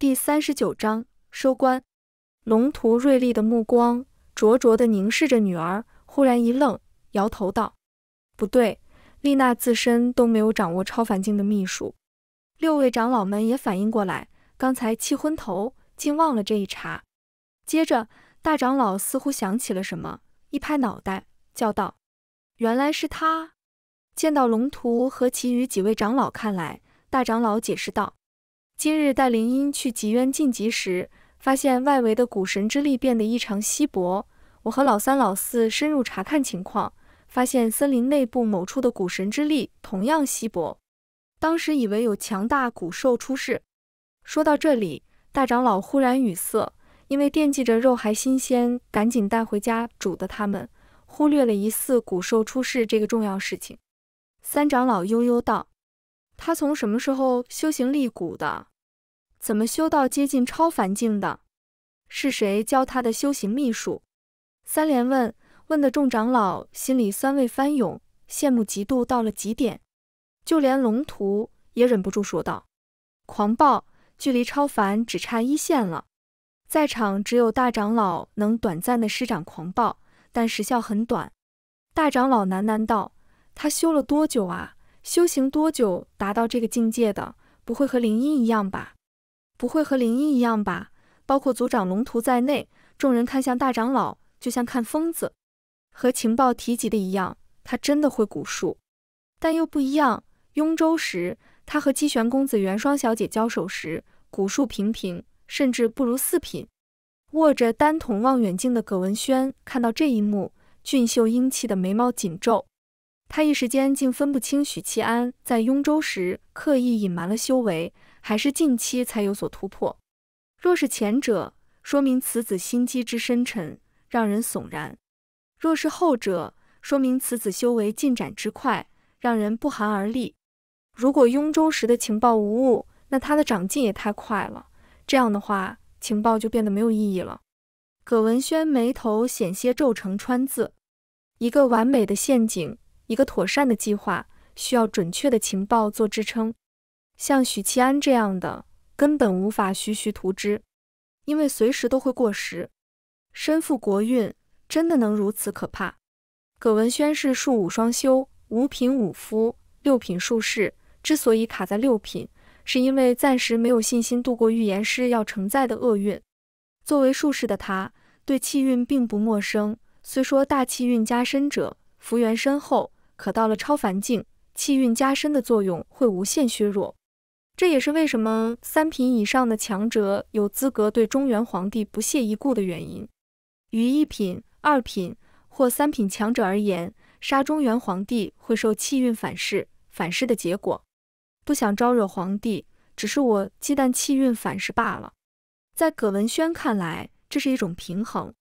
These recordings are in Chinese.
第三十九章收官。龙图锐利的目光灼灼地凝视着女儿，忽然一愣，摇头道：“不对，丽娜自身都没有掌握超凡境的秘术。”六位长老们也反应过来，刚才气昏头，竟忘了这一茬。接着，大长老似乎想起了什么，一拍脑袋，叫道：“原来是他！”见到龙图和其余几位长老看来，大长老解释道。今日带林音去极渊晋级时，发现外围的古神之力变得异常稀薄。我和老三、老四深入查看情况，发现森林内部某处的古神之力同样稀薄。当时以为有强大古兽出世。说到这里，大长老忽然语塞，因为惦记着肉还新鲜，赶紧带回家煮的他们，忽略了疑似古兽出世这个重要事情。三长老悠悠道。他从什么时候修行立骨的？怎么修到接近超凡境的？是谁教他的修行秘术？三连问，问的众长老心里酸味翻涌，羡慕嫉妒到了极点。就连龙图也忍不住说道：“狂暴，距离超凡只差一线了。”在场只有大长老能短暂的施展狂暴，但时效很短。大长老喃喃道：“他修了多久啊？”修行多久达到这个境界的？不会和灵音一样吧？不会和灵音一样吧？包括族长龙图在内，众人看向大长老，就像看疯子。和情报提及的一样，他真的会蛊术，但又不一样。雍州时，他和姬玄公子元双小姐交手时，蛊术平平，甚至不如四品。握着单筒望远镜的葛文轩看到这一幕，俊秀英气的眉毛紧皱。他一时间竟分不清许七安在雍州时刻意隐瞒了修为，还是近期才有所突破。若是前者，说明此子心机之深沉，让人悚然；若是后者，说明此子修为进展之快，让人不寒而栗。如果雍州时的情报无误，那他的长进也太快了。这样的话，情报就变得没有意义了。葛文轩眉头险些皱成川字，一个完美的陷阱。一个妥善的计划需要准确的情报做支撑，像许七安这样的根本无法徐徐图之，因为随时都会过时。身负国运，真的能如此可怕？葛文轩是术武双修，五品武夫，六品术士。之所以卡在六品，是因为暂时没有信心度过预言师要承载的厄运。作为术士的他，对气运并不陌生。虽说大气运加深者，福缘深厚。可到了超凡境，气运加深的作用会无限削弱。这也是为什么三品以上的强者有资格对中原皇帝不屑一顾的原因。于一品、二品或三品强者而言，杀中原皇帝会受气运反噬，反噬的结果。不想招惹皇帝，只是我忌惮气运反噬罢了。在葛文轩看来，这是一种平衡，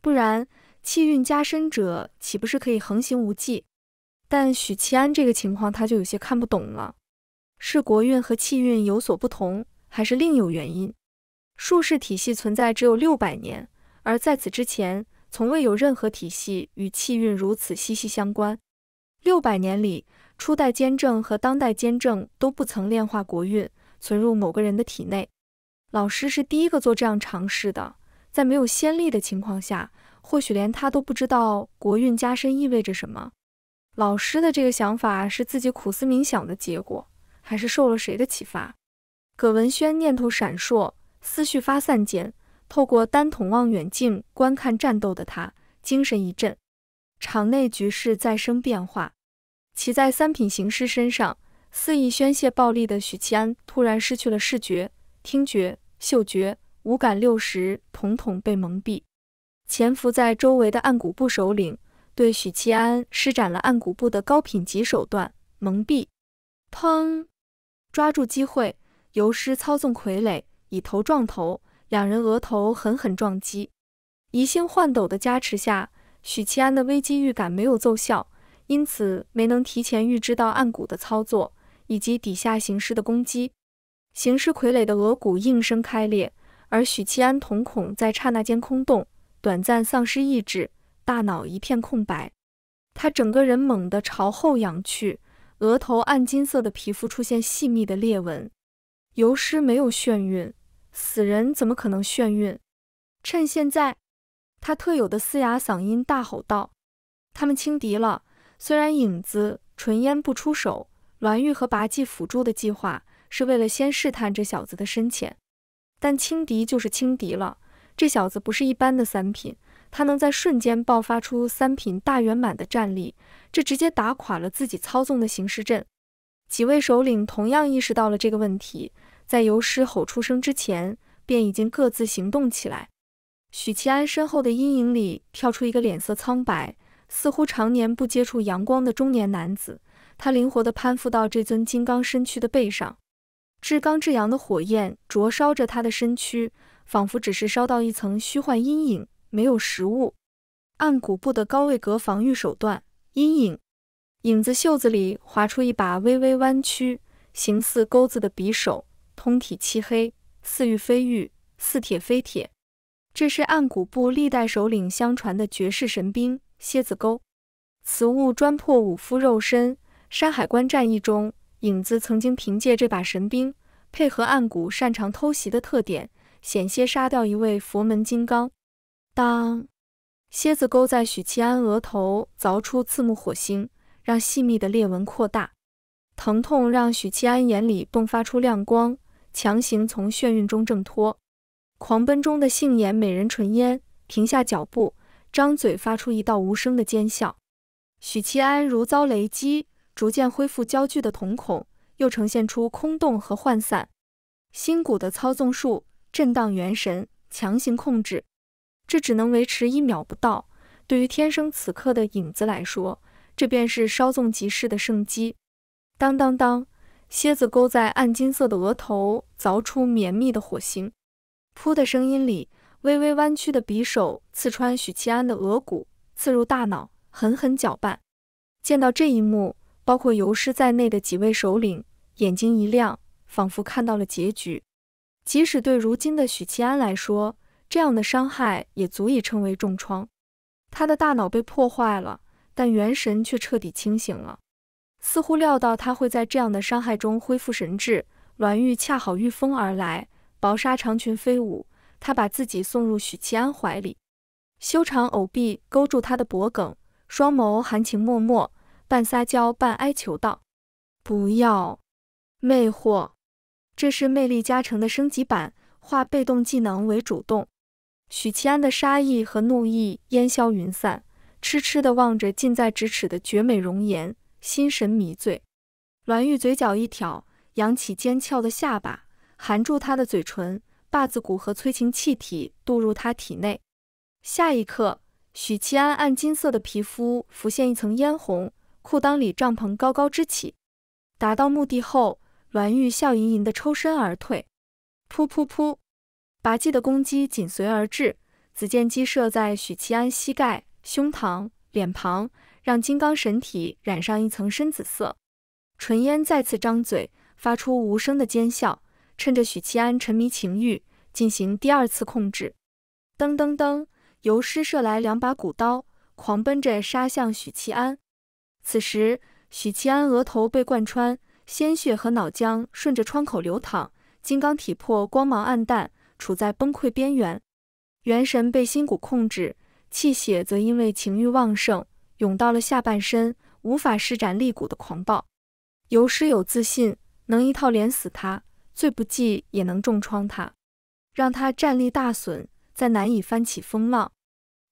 不然气运加深者岂不是可以横行无忌？但许七安这个情况，他就有些看不懂了。是国运和气运有所不同，还是另有原因？术士体系存在只有六百年，而在此之前，从未有任何体系与气运如此息息相关。六百年里，初代监正和当代监正都不曾炼化国运，存入某个人的体内。老师是第一个做这样尝试的，在没有先例的情况下，或许连他都不知道国运加深意味着什么。老师的这个想法是自己苦思冥想的结果，还是受了谁的启发？葛文轩念头闪烁，思绪发散间，透过单筒望远镜观看战斗的他，精神一振。场内局势再生变化，骑在三品行师身上肆意宣泄暴力的许七安，突然失去了视觉、听觉、嗅觉，五感六识统统被蒙蔽。潜伏在周围的暗谷部首领。对许七安施展了暗谷部的高品级手段蒙蔽，砰！抓住机会，游师操纵傀儡以头撞头，两人额头狠狠撞击。移星换斗的加持下，许七安的危机预感没有奏效，因此没能提前预知到暗谷的操作以及底下行尸的攻击。行尸傀儡的额骨应声开裂，而许七安瞳孔在刹那间空洞，短暂丧失意志。大脑一片空白，他整个人猛地朝后仰去，额头暗金色的皮肤出现细密的裂纹。游师没有眩晕，死人怎么可能眩晕？趁现在，他特有的嘶哑嗓音大吼道：“他们轻敌了！虽然影子、纯烟不出手，栾玉和拔记辅助的计划是为了先试探这小子的深浅，但轻敌就是轻敌了。这小子不是一般的三品，他能在瞬间爆发出三品大圆满的战力，这直接打垮了自己操纵的行尸阵。几位首领同样意识到了这个问题。”在游狮吼出声之前，便已经各自行动起来。许七安身后的阴影里跳出一个脸色苍白、似乎常年不接触阳光的中年男子。他灵活地攀附到这尊金刚身躯的背上，至刚至阳的火焰灼烧着他的身躯，仿佛只是烧到一层虚幻阴影，没有实物。暗谷部的高位格防御手段：阴影。影子袖子里划出一把微微弯曲、形似钩子的匕首。通体漆黑，似玉非玉，似铁非铁。这是暗谷部历代首领相传的绝世神兵——蝎子钩。此物专破武夫肉身。山海关战役中，影子曾经凭借这把神兵，配合暗谷擅长偷袭的特点，险些杀掉一位佛门金刚。当蝎子钩在许七安额头凿出刺目火星，让细密的裂纹扩大，疼痛让许七安眼里迸发出亮光。强行从眩晕中挣脱，狂奔中的杏眼美人唇烟停下脚步，张嘴发出一道无声的尖笑。许七安如遭雷击，逐渐恢复焦距的瞳孔又呈现出空洞和涣散。心骨的操纵术，震荡元神，强行控制，这只能维持一秒不到。对于天生此刻的影子来说，这便是稍纵即逝的胜机。当当当。蝎子钩在暗金色的额头凿出绵密的火星，噗的声音里，微微弯曲的匕首刺穿许七安的额骨，刺入大脑，狠狠搅拌。见到这一幕，包括游师在内的几位首领眼睛一亮，仿佛看到了结局。即使对如今的许七安来说，这样的伤害也足以称为重创。他的大脑被破坏了，但元神却彻底清醒了。似乎料到他会在这样的伤害中恢复神智，栾玉恰好御风而来，薄纱长裙飞舞，他把自己送入许七安怀里，修长藕臂勾住他的脖颈，双眸含情脉脉，半撒娇半哀求道：“不要，魅惑！这是魅力加成的升级版，化被动技能为主动。”许七安的杀意和怒意烟消云散，痴痴地望着近在咫尺的绝美容颜。心神迷醉，栾玉嘴角一挑，扬起尖翘的下巴，含住他的嘴唇，把子骨和催情气体渡入他体内。下一刻，许七安暗金色的皮肤浮现一层嫣红，裤裆里帐篷高高支起。达到目的后，栾玉笑吟吟地抽身而退。噗噗噗，拔剑的攻击紧随而至，紫箭击射在许七安膝盖、胸膛、脸庞。让金刚神体染上一层深紫色，纯烟再次张嘴，发出无声的尖笑，趁着许七安沉迷情欲，进行第二次控制。噔噔噔，游师射来两把古刀，狂奔着杀向许七安。此时，许七安额头被贯穿，鲜血和脑浆顺着窗口流淌，金刚体魄光芒暗淡，处在崩溃边缘。元神被心骨控制，气血则因为情欲旺盛。涌到了下半身，无法施展力骨的狂暴。游师有自信，能一套连死他，最不济也能重创他，让他战力大损，再难以翻起风浪。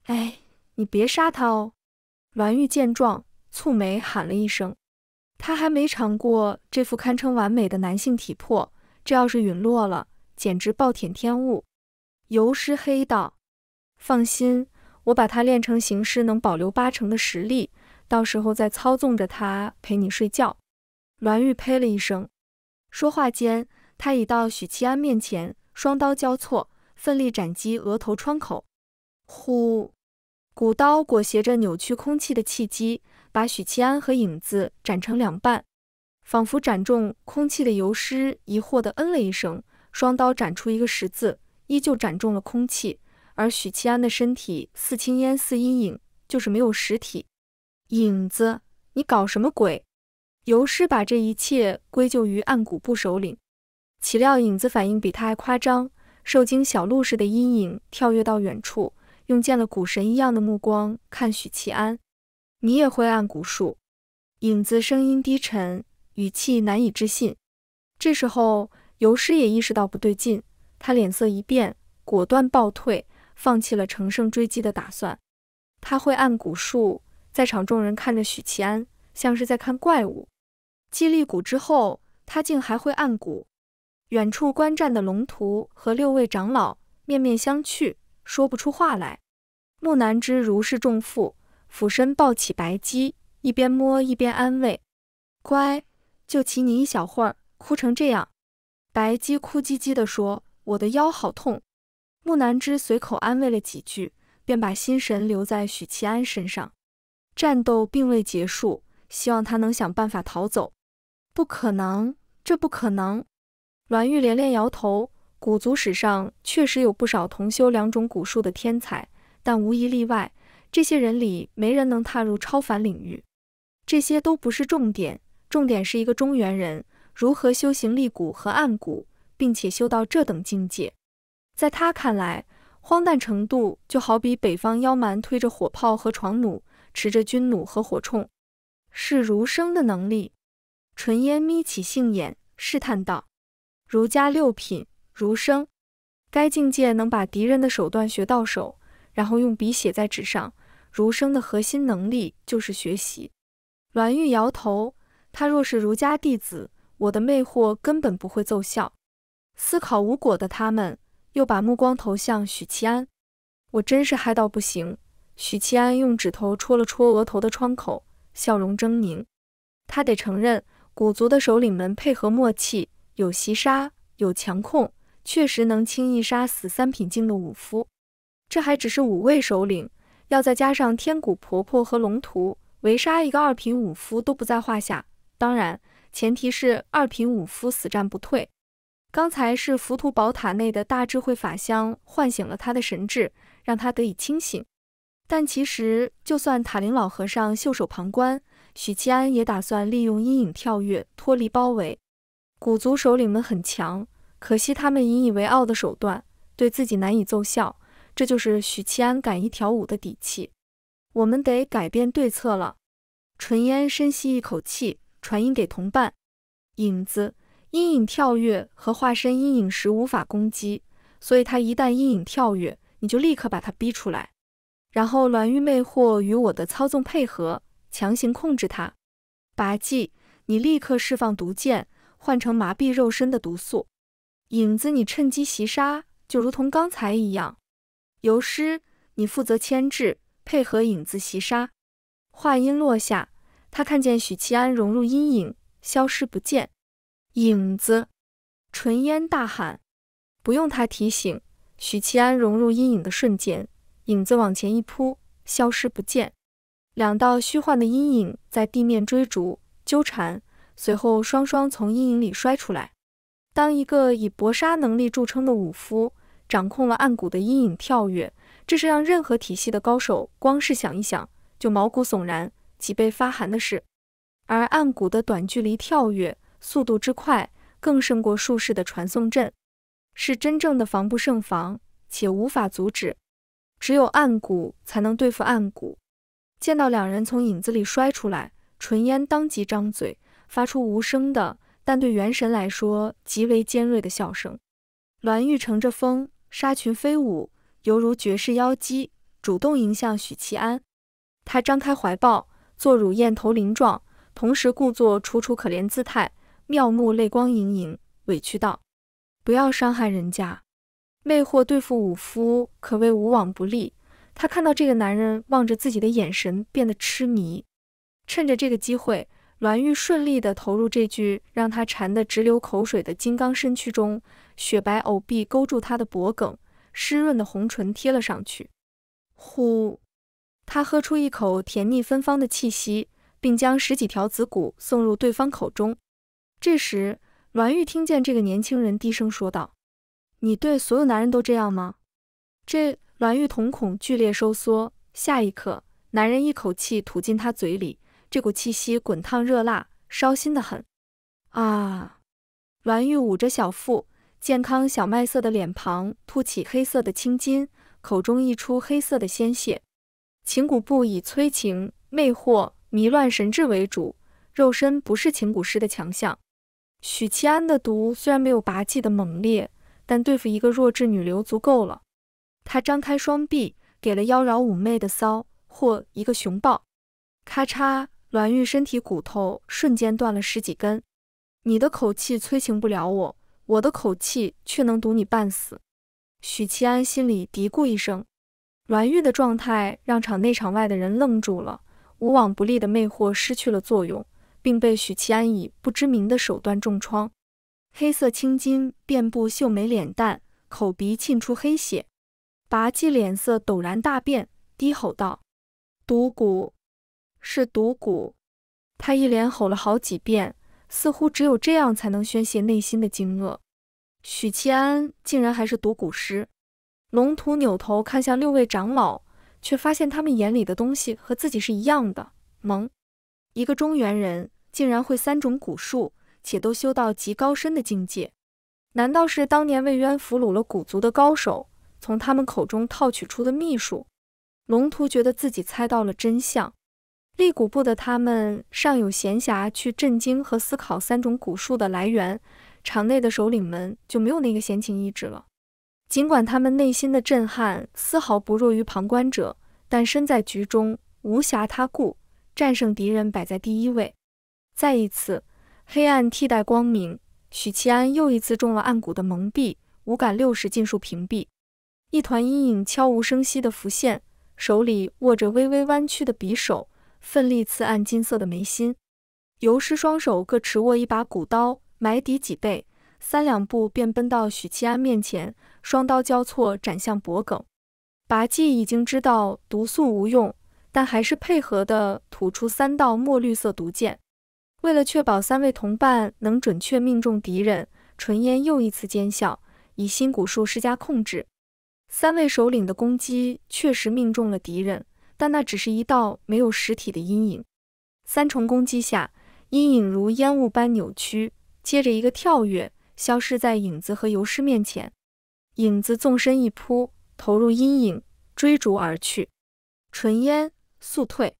哎，你别杀他哦！栾玉见状，蹙眉喊了一声。他还没尝过这副堪称完美的男性体魄，这要是陨落了，简直暴殄天物。游师黑道，放心。我把他练成行尸，能保留八成的实力，到时候再操纵着他陪你睡觉。栾玉呸了一声，说话间，他已到许七安面前，双刀交错，奋力斩击额头窗口。呼，古刀裹挟着扭曲空气的气机，把许七安和影子斩成两半，仿佛斩中空气的游尸疑惑地嗯了一声，双刀斩出一个十字，依旧斩中了空气。而许七安的身体似青烟似阴影，就是没有实体。影子，你搞什么鬼？游师把这一切归咎于暗谷部首领，岂料影子反应比他还夸张，受惊小鹿似的阴影跳跃到远处，用见了古神一样的目光看许七安。你也会按蛊术？影子声音低沉，语气难以置信。这时候，游师也意识到不对劲，他脸色一变，果断暴退，放弃了乘胜追击的打算。他会按蛊术，在场众人看着许七安，像是在看怪物。击力蛊之后，他竟还会按蛊。远处观战的龙图和六位长老面面相觑，说不出话来。木南之如释重负。俯身抱起白姬，一边摸一边安慰：“乖，就骑你一小会儿，哭成这样。”白姬哭唧唧地说：“我的腰好痛。”木南之随口安慰了几句，便把心神留在许七安身上。战斗并未结束，希望他能想办法逃走。不可能，这不可能！栾玉连连摇头。古族史上确实有不少同修两种蛊术的天才，但无一例外。这些人里没人能踏入超凡领域，这些都不是重点，重点是一个中原人如何修行立骨和暗骨，并且修到这等境界。在他看来，荒诞程度就好比北方妖蛮推着火炮和床弩，持着军弩和火铳，是儒生的能力。纯烟眯起杏眼，试探道：“儒家六品，儒生，该境界能把敌人的手段学到手，然后用笔写在纸上。”儒生的核心能力就是学习。栾玉摇头，他若是儒家弟子，我的魅惑根本不会奏效。思考无果的他们，又把目光投向许七安。我真是嗨到不行。许七安用指头戳了戳额头的窗口，笑容狰狞。他得承认，古族的首领们配合默契，有袭杀，有强控，确实能轻易杀死三品境的武夫。这还只是五位首领。要再加上天蛊婆婆和龙图，围杀一个二品武夫都不在话下。当然，前提是二品武夫死战不退。刚才是浮屠宝塔内的大智慧法香唤醒了他的神智，让他得以清醒。但其实，就算塔林老和尚袖手旁观，许七安也打算利用阴影跳跃脱离包围。古族首领们很强，可惜他们引以为傲的手段对自己难以奏效。这就是许七安敢一挑五的底气。我们得改变对策了。纯烟深吸一口气，传音给同伴：影子阴影跳跃和化身阴影时无法攻击，所以他一旦阴影跳跃，你就立刻把他逼出来，然后栾玉魅惑与我的操纵配合，强行控制他。拔记，你立刻释放毒箭，换成麻痹肉身的毒素。影子，你趁机袭杀，就如同刚才一样。游师，你负责牵制，配合影子袭杀。话音落下，他看见许七安融入阴影，消失不见。影子，纯烟大喊：“不用他提醒。”许七安融入阴影的瞬间，影子往前一扑，消失不见。两道虚幻的阴影在地面追逐纠缠，随后双双从阴影里摔出来。当一个以搏杀能力著称的武夫。掌控了暗谷的阴影跳跃，这是让任何体系的高手光是想一想就毛骨悚然、脊背发寒的事。而暗谷的短距离跳跃速度之快，更胜过术士的传送阵，是真正的防不胜防，且无法阻止。只有暗谷才能对付暗谷。见到两人从影子里摔出来，纯烟当即张嘴，发出无声的，但对元神来说极为尖锐的笑声。栾玉乘着风。纱裙飞舞，犹如绝世妖姬，主动迎向许七安。他张开怀抱，做乳燕头鳞状，同时故作楚楚可怜姿态，妙目泪光盈盈，委屈道：“不要伤害人家。”魅惑对付武夫可谓无往不利。他看到这个男人望着自己的眼神变得痴迷，趁着这个机会。栾玉顺利地投入这具让他馋得直流口水的金刚身躯中，雪白藕臂勾住他的脖颈，湿润的红唇贴了上去。呼，他喝出一口甜腻芬芳的气息，并将十几条子骨送入对方口中。这时，栾玉听见这个年轻人低声说道：“你对所有男人都这样吗？”这栾玉瞳孔剧烈收缩，下一刻，男人一口气吐进他嘴里。这股气息滚烫热辣，烧心的很。啊！栾玉捂着小腹，健康小麦色的脸庞凸起黑色的青筋，口中溢出黑色的鲜血。情蛊部以催情、魅惑、迷乱神智为主，肉身不是情蛊师的强项。许七安的毒虽然没有拔气的猛烈，但对付一个弱智女流足够了。他张开双臂，给了妖娆妩媚的骚或一个熊抱，咔嚓，栾玉身体骨头瞬间断了十几根。你的口气催情不了我，我的口气却能毒你半死。许七安心里嘀咕一声。栾玉的状态让场内场外的人愣住了，无往不利的魅惑失去了作用，并被许七安以不知名的手段重创。黑色青筋遍布秀美脸蛋，口鼻沁出黑血。拔姬脸色陡然大变，低吼道：“毒蛊，是毒蛊！”他一连吼了好几遍。似乎只有这样才能宣泄内心的惊愕。许七安竟然还是毒蛊师。龙图扭头看向六位长老，却发现他们眼里的东西和自己是一样的。萌，一个中原人竟然会三种蛊术，且都修到极高深的境界。难道是当年魏渊俘虏了蛊族的高手，从他们口中套取出的秘术？龙图觉得自己猜到了真相。立蛊部的他们尚有闲暇去震惊和思考三种蛊术的来源，场内的首领们就没有那个闲情逸致了。尽管他们内心的震撼丝毫不弱于旁观者，但身在局中无暇他顾，战胜敌人摆在第一位。再一次，黑暗替代光明，许七安又一次中了暗谷的蒙蔽，五感六识尽数屏蔽。一团阴影悄无声息地浮现，手里握着微微弯曲的匕首。奋力刺暗金色的眉心，游师双手各持握一把古刀，埋敌几倍，三两步便奔到许七安面前，双刀交错斩向脖颈。拔济已经知道毒素无用，但还是配合的吐出三道墨绿色毒箭。为了确保三位同伴能准确命中敌人，纯烟又一次奸笑，以新蛊术施加控制。三位首领的攻击确实命中了敌人。但那只是一道没有实体的阴影。三重攻击下，阴影如烟雾般扭曲，接着一个跳跃，消失在影子和游尸面前。影子纵身一扑，投入阴影，追逐而去。纯烟速退！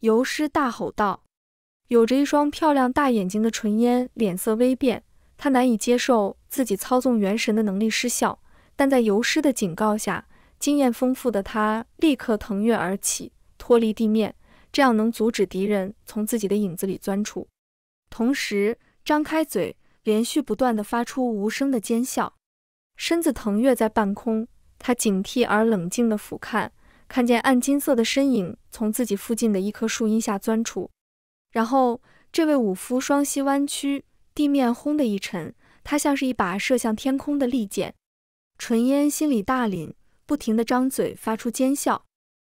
游师大吼道。有着一双漂亮大眼睛的纯烟脸色微变，他难以接受自己操纵元神的能力失效，但在游师的警告下。经验丰富的他立刻腾跃而起，脱离地面，这样能阻止敌人从自己的影子里钻出。同时，张开嘴，连续不断地发出无声的尖笑，身子腾跃在半空。他警惕而冷静地俯瞰，看见暗金色的身影从自己附近的一棵树荫下钻出。然后，这位武夫双膝弯曲，地面轰的一沉，他像是一把射向天空的利剑。纯烟心里大凛。不停地张嘴发出尖笑，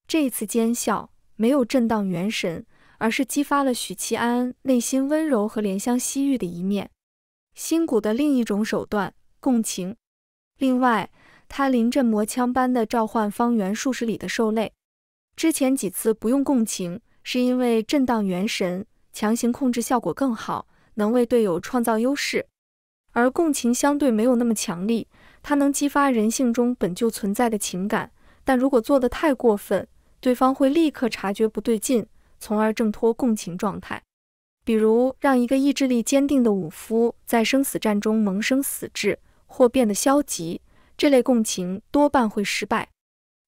这一次尖笑没有震荡元神，而是激发了许七安内心温柔和怜香惜玉的一面。心蛊的另一种手段，共情。另外，他临阵磨枪般的召唤方圆数十里的兽类。之前几次不用共情，是因为震荡元神，强行控制效果更好，能为队友创造优势。而共情相对没有那么强力。它能激发人性中本就存在的情感，但如果做得太过分，对方会立刻察觉不对劲，从而挣脱共情状态。比如，让一个意志力坚定的武夫在生死战中萌生死志，或变得消极，这类共情多半会失败。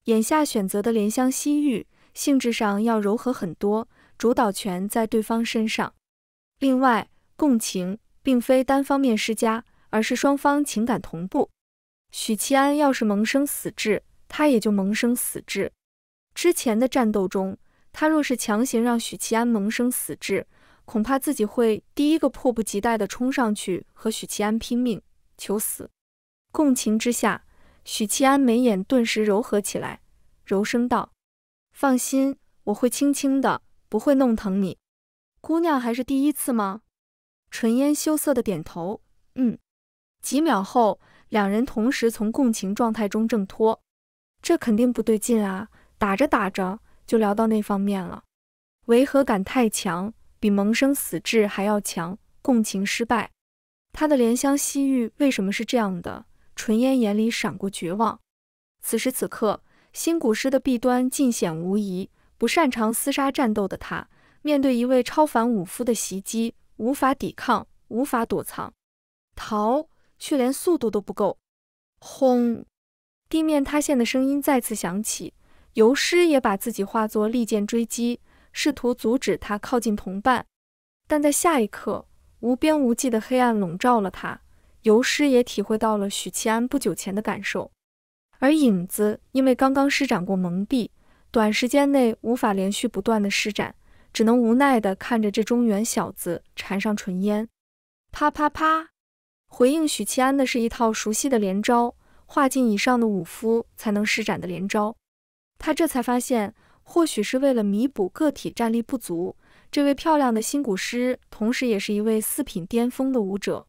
眼下选择的怜香惜玉，性质上要柔和很多，主导权在对方身上。另外，共情并非单方面施加，而是双方情感同步。许七安要是萌生死志，他也就萌生死志。之前的战斗中，他若是强行让许七安萌生死志，恐怕自己会第一个迫不及待地冲上去和许七安拼命求死。共情之下，许七安眉眼顿时柔和起来，柔声道：“放心，我会轻轻的，不会弄疼你。姑娘还是第一次吗？”纯烟羞涩的点头：“嗯。”几秒后。两人同时从共情状态中挣脱，这肯定不对劲啊！打着打着就聊到那方面了，违和感太强，比萌生死志还要强。共情失败，他的怜香惜玉为什么是这样的？纯烟眼里闪过绝望。此时此刻，新古诗的弊端尽显无疑。不擅长厮杀战斗的他，面对一位超凡武夫的袭击，无法抵抗，无法躲藏，逃却连速度都不够。轰！地面塌陷的声音再次响起。游师也把自己化作利剑追击，试图阻止他靠近同伴。但在下一刻，无边无际的黑暗笼罩了他。游师也体会到了许七安不久前的感受，而影子因为刚刚施展过蒙蔽，短时间内无法连续不断的施展，只能无奈地看着这中原小子缠上纯烟。啪啪啪！回应许七安的是一套熟悉的连招，化境以上的武夫才能施展的连招。他这才发现，或许是为了弥补个体战力不足，这位漂亮的新古师，同时也是一位四品巅峰的武者。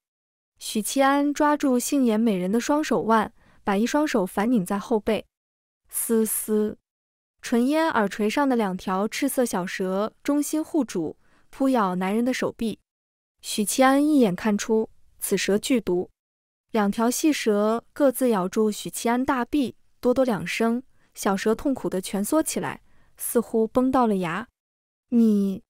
许七安抓住杏眼美人的双手腕，把一双手反拧在后背。嘶嘶，纯烟耳垂上的两条赤色小蛇中心护主，扑咬男人的手臂。许七安一眼看出，此蛇剧毒。两条细蛇各自咬住许七安大臂，哆哆两声。小蛇痛苦地蜷缩起来，似乎崩到了牙。你，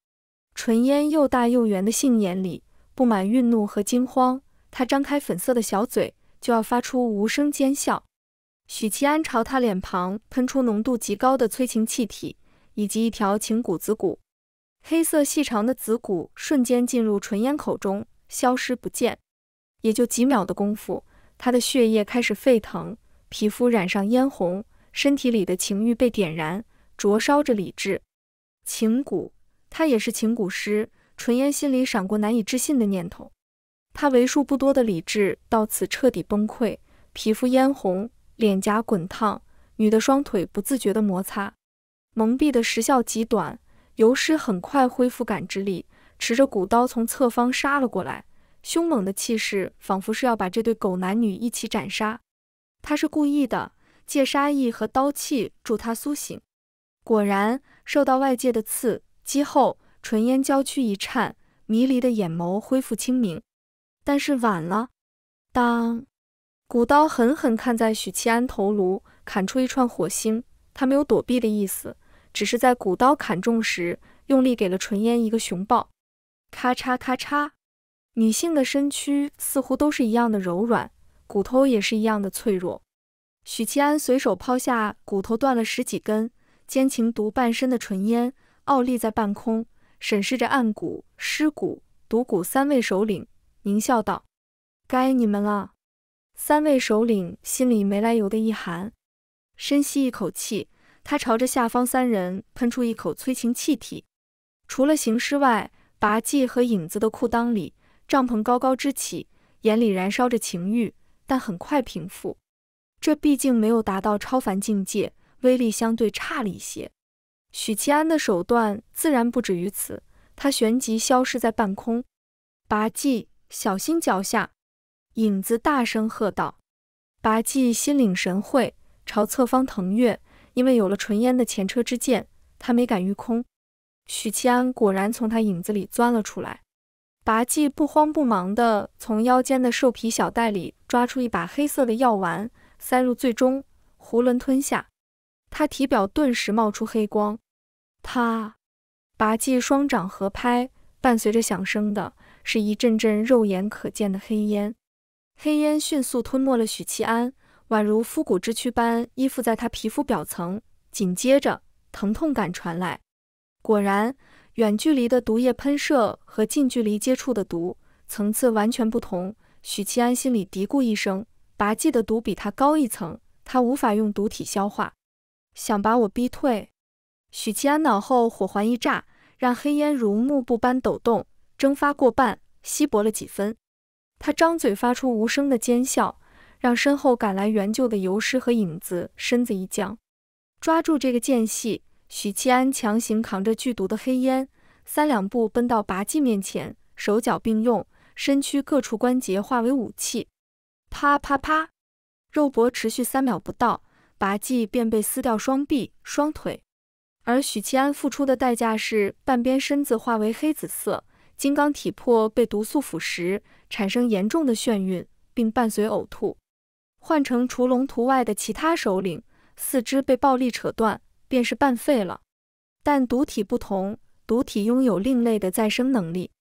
纯烟又大又圆的杏眼里布满愠怒和惊慌，他张开粉色的小嘴，就要发出无声尖笑。许七安朝他脸庞喷出浓度极高的催情气体，以及一条情骨子骨，黑色细长的子骨瞬间进入纯烟口中，消失不见。也就几秒的功夫，他的血液开始沸腾，皮肤染上嫣红。身体里的情欲被点燃，灼烧着理智。情蛊，他也是情蛊师。纯烟心里闪过难以置信的念头。他为数不多的理智到此彻底崩溃，皮肤嫣红，脸颊滚烫，女的双腿不自觉的摩擦。蒙蔽的时效极短，游师很快恢复感知力，持着古刀从侧方杀了过来，凶猛的气势仿佛是要把这对狗男女一起斩杀。他是故意的。借杀意和刀气助他苏醒，果然受到外界的刺激后，唇烟娇躯一颤，迷离的眼眸恢复清明。但是晚了，当古刀狠狠看在许七安头颅，砍出一串火星。他没有躲避的意思，只是在古刀砍中时，用力给了纯烟一个熊抱。咔嚓咔嚓，女性的身躯似乎都是一样的柔软，骨头也是一样的脆弱。许七安随手抛下骨头断了十几根、奸情毒半身的纯烟，傲立在半空，审视着暗谷、尸骨、毒骨三位首领，狞笑道：“该你们了。”三位首领心里没来由的一寒，深吸一口气，他朝着下方三人喷出一口催情气体。除了行尸外，拔记和影子的裤裆里帐篷高高支起，眼里燃烧着情欲，但很快平复。这毕竟没有达到超凡境界，威力相对差了一些。许七安的手段自然不止于此，他旋即消失在半空。拔记，小心脚下！影子大声喝道。拔记心领神会，朝侧方腾跃。因为有了纯烟的前车之鉴，他没敢御空。许七安果然从他影子里钻了出来。拔记不慌不忙地从腰间的兽皮小袋里抓出一把黑色的药丸。塞入最中，囫囵吞下，他体表顿时冒出黑光。他拔记双掌合拍，伴随着响声的是一阵阵肉眼可见的黑烟。黑烟迅速吞没了许七安，宛如枯骨之躯般依附在他皮肤表层。紧接着，疼痛感传来。果然，远距离的毒液喷射和近距离接触的毒层次完全不同。许七安心里嘀咕一声。拔记的毒比他高一层，他无法用毒体消化，想把我逼退。许七安脑后火环一炸，让黑烟如幕布般抖动，蒸发过半，稀薄了几分。他张嘴发出无声的尖笑，让身后赶来援救的游师和影子身子一僵。抓住这个间隙，许七安强行扛着剧毒的黑烟，三两步奔到拔记面前，手脚并用，身躯各处关节化为武器。啪啪啪，肉搏持续三秒不到，拔记便被撕掉双臂、双腿。而许七安付出的代价是半边身子化为黑紫色，金刚体魄被毒素腐蚀，产生严重的眩晕，并伴随呕吐。换成除龙图外的其他首领，四肢被暴力扯断，便是半废了。但毒体不同，毒体拥有另类的再生能力。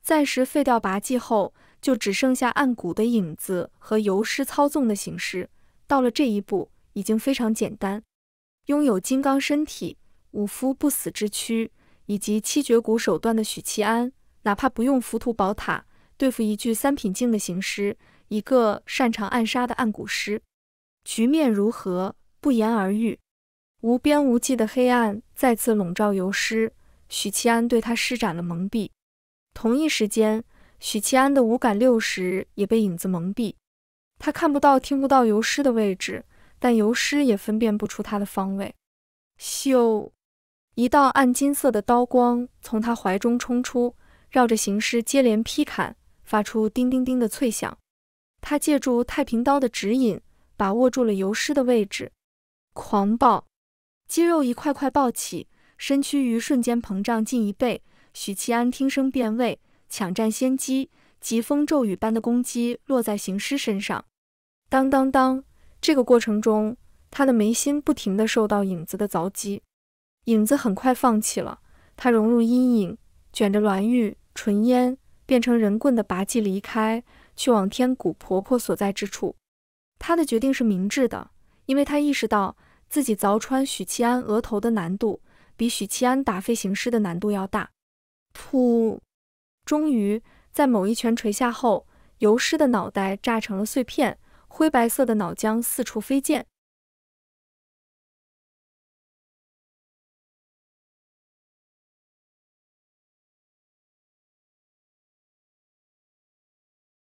暂时废掉拔技后，就只剩下暗骨的影子和游尸操纵的形式。到了这一步，已经非常简单。拥有金刚身体、五夫不死之躯以及七绝骨手段的许七安，哪怕不用浮屠宝塔对付一具三品境的行尸，一个擅长暗杀的暗蛊师，局面如何不言而喻。无边无际的黑暗再次笼罩游尸，许七安对他施展了蒙蔽。同一时间，许七安的五感六识也被影子蒙蔽，他看不到、听不到游尸的位置。但游尸也分辨不出他的方位。咻！一道暗金色的刀光从他怀中冲出，绕着行尸接连劈砍，发出叮叮叮的脆响。他借助太平刀的指引，把握住了游尸的位置。狂暴，肌肉一块块暴起，身躯于瞬间膨胀近一倍。许七安听声辨位，抢占先机，疾风骤雨般的攻击落在行尸身上。当当当！这个过程中，他的眉心不停地受到影子的凿击，影子很快放弃了，他融入阴影，卷着鸾玉纯烟，变成人棍的拔技离开，去往天谷婆婆所在之处。他的决定是明智的，因为他意识到自己凿穿许七安额头的难度，比许七安打飞行尸的难度要大。噗！终于在某一拳锤下后，游尸的脑袋炸成了碎片。灰白色的脑浆四处飞溅。